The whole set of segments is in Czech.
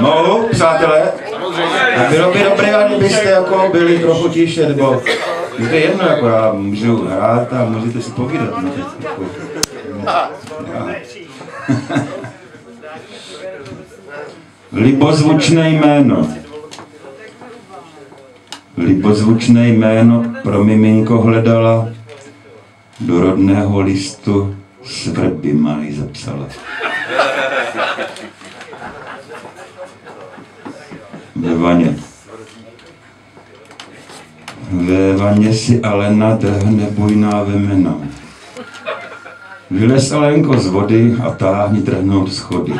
Mohu, přátelé? A bylo by dobré, kdybyste jako byli trochu tiše, nebo je to jedno, jako já můžu hrát a můžete si povídat. No, teď, jako. Libozvučné jméno. Libozvučné jméno pro miminko hledala, do rodného listu svrby mají zapsala. Ve vaně. Ve vaně si Alena drhne bujná vemena. Vylez Alenko z vody a táhni drhnout schody.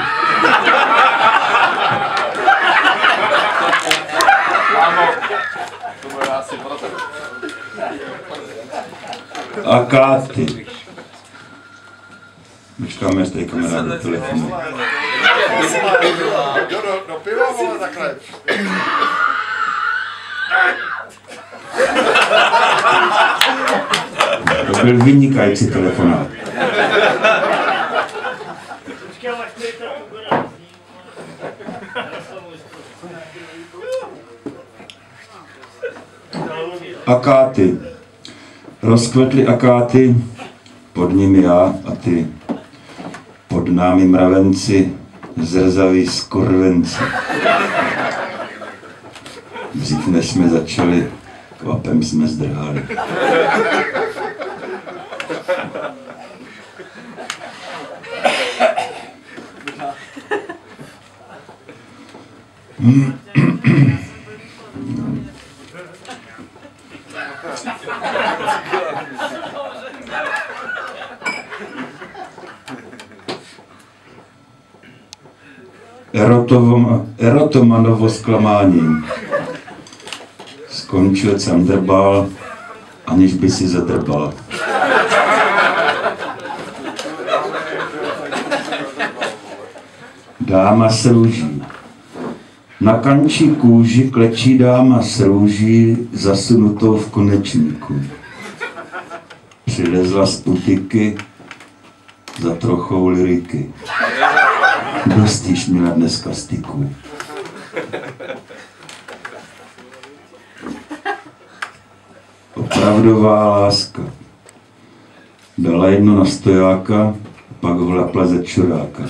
A káty. Počkáme, jestli je kamera do telefonu. Jo, do, do piva, vole, takhle. To byl vynikající telefonát. Akáty. Rozkvetly akáty, pod nimi já a ty. Pod námi mravenci, zrzaví skorvenci. Dřív než jsme začali, kvapem jsme zdrhali. Erotovom, erotomanovo zklamáním. Skončil jsem drbal, aniž by si zadrbal. Dáma s růží. Na kančí kůži klečí dáma s růží zasunutou v konečníku. Přilezla z putiky za trochou liriky. Dost již měla dneska styku. Opravdová láska. Dala jedno na stojáka, pak ho lapla ze čuráka.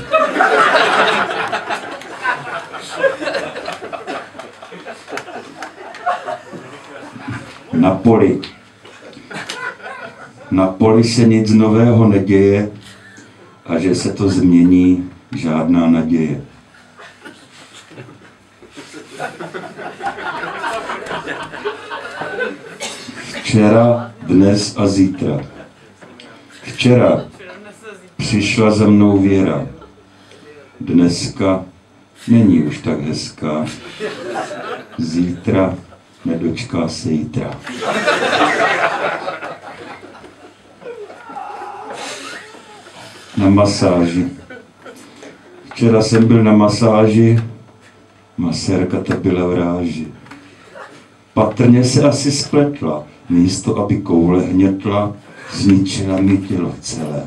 Na poli. Na poli se nic nového neděje a že se to změní, žádná naděje. Včera, dnes a zítra. Včera přišla za mnou Věra. Dneska není už tak hezká. Zítra nedočká se jítra. Na masáži. Včera jsem byl na masáži, masérka ta byla v ráži. Patrně se asi spletla, místo aby koule hnětla, zničila mi tělo celé.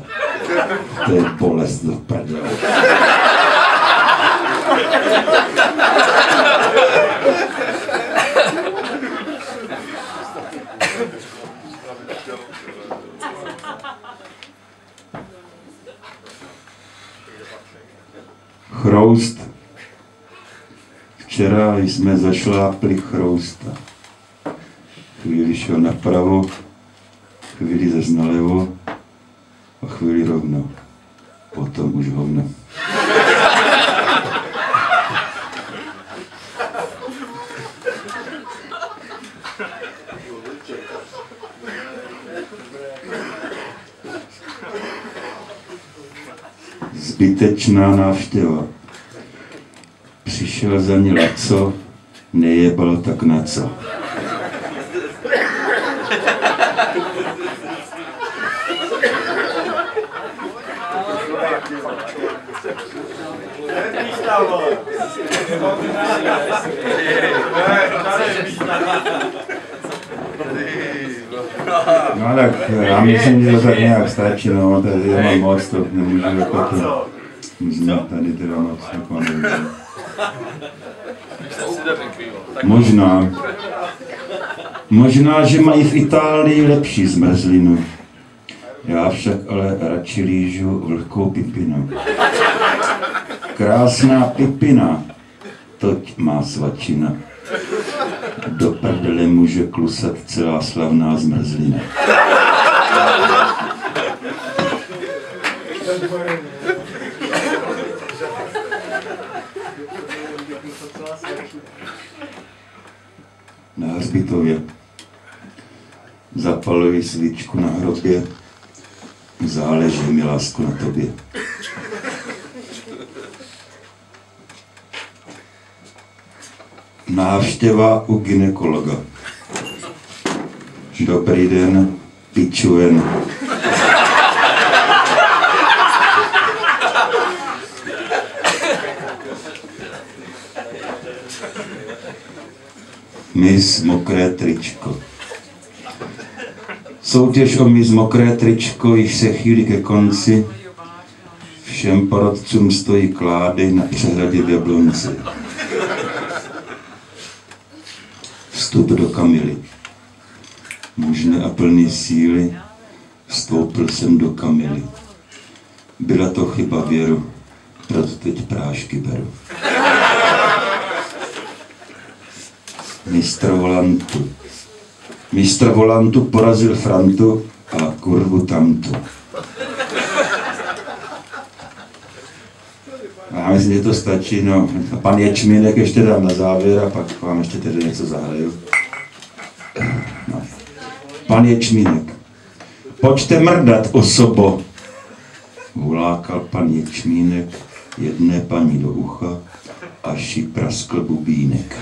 To je bolest do prdele. Chroust. Včera jsme zašlápli chrousta. Chvíli šel napravo, chvíli zase nalevo a chvíli rovno. Potom už hovno. Zbytečná návštěva. Přišel za ní Laco, nejebal tak na co. No tak já myslím, že to tak nějak stačí, no, tady je mám moc, to nemůžu jako to. Tady teda moc jako nevím. Možná. Možná, že mají v Itálii lepší zmrzlinu. Já však ale radši lížu vlhkou pipinu. Krásná pipina, toť má svačina. Do prdele může klusat celá slavná zmrzlina. Na hřbitově zapaluji svíčku na hrobě, záleží mi lásku na tobě. Návštěva u ginekologa. Dobrý den, pičujen. Miss Mokré tričko. Soutěž o Miss Mokré tričko již se chýlí ke konci. Všem porodcům stojí klády na přehradě v Jablonci. Vstup do Kamily. Mužný a plný síly vstoupil jsem do Kamily. Byla to chyba věru, proto teď prášky beru. Mistr volantu. Mistr volantu porazil Frantu a kurvu tamtu. Já myslím, že to stačí. No, pan Ječmínek ještě dám na závěr a pak vám ještě tedy něco zahraju. No. Pan Ječmínek. Pojďte mrdat, osobo. Hulákal pan Ječmínek jedné paní do ucha, až jí praskl bubínek.